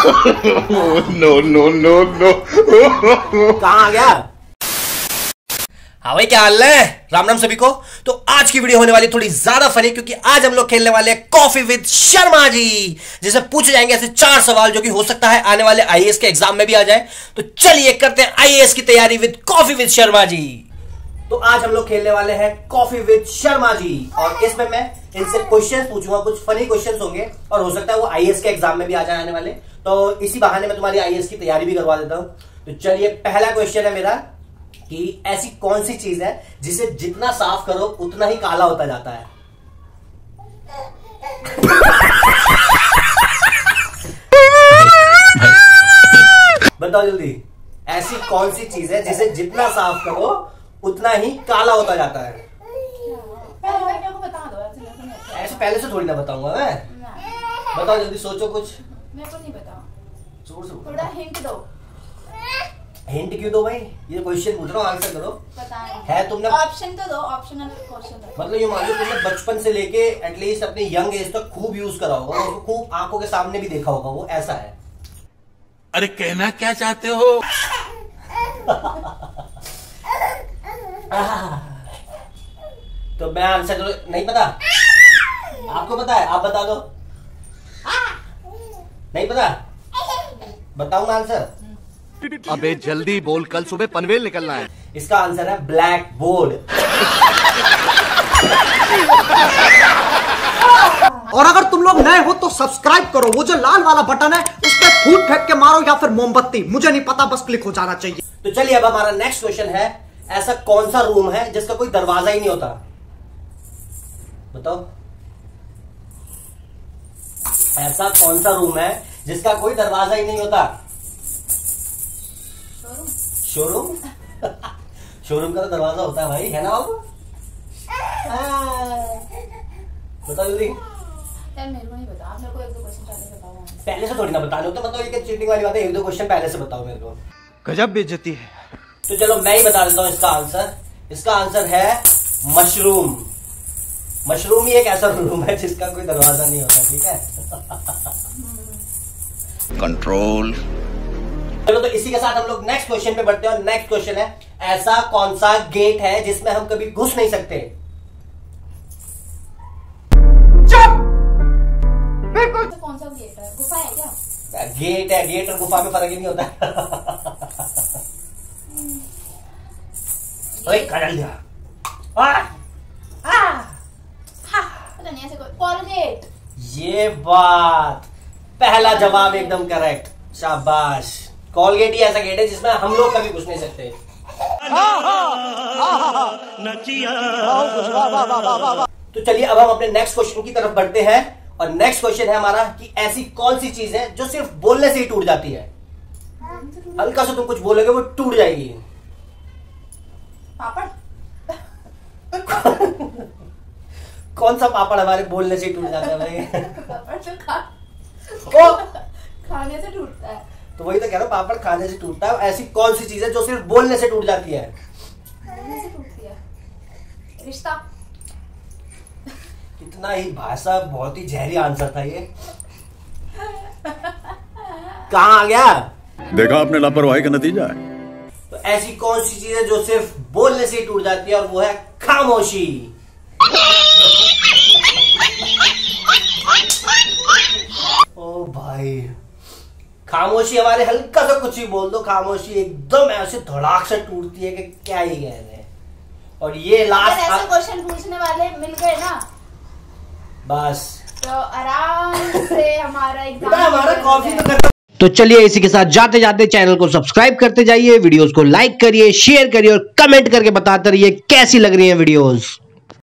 No no no no कहाँ गया? हाँ भाई, क्या हाल है? राम राम सभी को। तो आज की वीडियो होने वाली थोड़ी ज़्यादा फनी क्योंकि आज हम लोग खेलने वाले हैं कॉफ़ी विद शर्मा जी जिसे पूछे जाएँगे ऐसे चार सवाल जो कि हो सकता है आने वाले आईएएस के एग्ज़ाम में भी आ जाए। तो चलिए करते हैं आईएएस की तैयारी with coffee with Sharma ji. तो आज हम लोग खेलने वाले हैं कॉफ़ी विद शर्मा जी, और इसमें मैं इनसे क्वेश्चन पूछूँगा, कुछ फनी क्वेश्चन होंगे, और हो सकता है वो आईएएस के एग्ज़ाम में भी आ जाए आने वाले। तो इसी बहाने में तुम्हारी आईएएस की तैयारी भी करवा देता हूँ। तो चलिए, पहला क्वेश्चन है मेरा कि ऐसी कौन सी चीज़ है जिसे जितना साफ़ करो, उतना ही काला होता जाता है? बताओ जल्दी। ऐसी कौन सी चीज़ है जिसे जितना साफ़ करो, उतना ही काला होता जाता है पहले मेरे को बता दो ऐसे मेरे को नहीं आता। ऐसे पहले से थोड़ी ना बताऊँगा मैं। बताओ जल्दी सोचो कुछ। मेरे को नहीं पता। ज़ोर से थोड़ा हिंट दो। हिंट क्यों दो भाई? ये क्वेश्चन पूछ रहा हूँ आंसर करो। पता नहीं। है तुमने ऑप्शन तो दो ऑप्शनल क्वेश्चन मतलब ये मान लो तुमने बचपन से लेके एटलीस्ट अपने यंग एज तक खूब यूज़ करा होगा उसको खूब आँखों के सामने भी देखा होगा वो ऐसा है। अरे कहना क्या चाहते हो? तो मैं आंसर तो नहीं पता? आपको पता है? आप बता दो। नहीं पता? बताऊँगा आंसर? अबे जल्दी बोल कल सुबह पनवेल निकलना है। इसका आंसर है ब्लैक बोर्ड। और अगर तुम लोग नए हो तो सब्सक्राइब करो। वो जो लाल वाला बटन है उस पर फूट फेंक के मारो या फिर मोमबत्ती। मुझे नहीं पता बस क्लिक हो जाना चाहिए। तो चलिए अब हमारा नेक्स्ट क्वेश्चन है ऐसा कौन सा रूम है जिसका कोई दरवाज़ा ही नहीं होता? बताओ। ऐसा कौन सा रूम है जिसका कोई दरवाज़ा ही नहीं होता? शोरूम शोरूम का तो दरवाज़ा होता है भाई है ना बाबू? हाँ। बताओ जल्दी। यार मेरे को नहीं पता। आप मेरे को एक दो पहले से थोड़ी ना बताने होते मतलब ये चीटिंग वाली बात है एक दो क्वेश्चन पहले से बताओ मेरे को। गजब बेइज्जती है। तो चलो मैं ही बता देता हूँ इसका आंसर इसका आंसर है मशरूम मशरूम ही एक ऐसा रूम है जिसका कोई दरवाज़ा नहीं होता ठीक है? कंट्रोल चलो तो इसी के साथ हम लोग नेक्स्ट क्वेश्चन पे बढ़ते हैं और नेक्स्ट क्वेश्चन है ऐसा कौन सा गेट है जिसमें हम कभी घुस नहीं सकते? तो कौन सा गेट है? गुफा है क्या? गेट है गेट और गुफा में फ़र्क ही नहीं होता। ओए कर दिया आ, आ, पता नहीं ऐसे कोई ये बात। पहला जवाब एकदम करेक्ट शाबाश। कॉलगेट ही ऐसा गेट है जिसमें हम लोग कभी घुस नहीं सकते। तो चलिए अब हम अपने नेक्स्ट क्वेश्चन की तरफ़ बढ़ते हैं और नेक्स्ट क्वेश्चन है हमारा कि ऐसी कौन सी चीज़ है जो सिर्फ़ बोलने से ही टूट जाती है? हल्का सा तुम कुछ बोलोगे, वो टूट जाएगी पापड़ कौन सा पापड़ हमारे बोलने से टूट जाता है भाई? पापड़ तो खा ओ, खाने से टूटता है। तो वही तो कह रहा हूँ पापड़ खाने से टूटता है ऐसी कौन सी चीज़ है जो सिर्फ़ बोलने से टूट जाती है? खाने से टूटती है। रिश्ता। इतना ही भाषा बहुत ही जहरी आंसर था ये। कहा आ गया? देखा आपने लापरवाही का नतीजा? है तो ऐसी कौन सी चीज़ है जो सिर्फ़ बोलने से ही टूट जाती है और वो है खामोशी। ओ भाई। खामोशी हमारे हल्का सा कुछ ही बोल दो खामोशी एकदम ऐसे धड़ाक से टूटती है कि क्या ही कहने और ये अगर ऐसे लास्ट क्वेश्चन पूछने वाले मिल गए ना? बस। तो आराम से हमारा हमारा कॉफ़ी तो खत्म। तो चलिए इसी के साथ जाते जाते चैनल को सब्सक्राइब करते जाइए वीडियोस को लाइक करिए शेयर करिए और कमेंट करके बताते रहिए कैसी लग रही है वीडियोस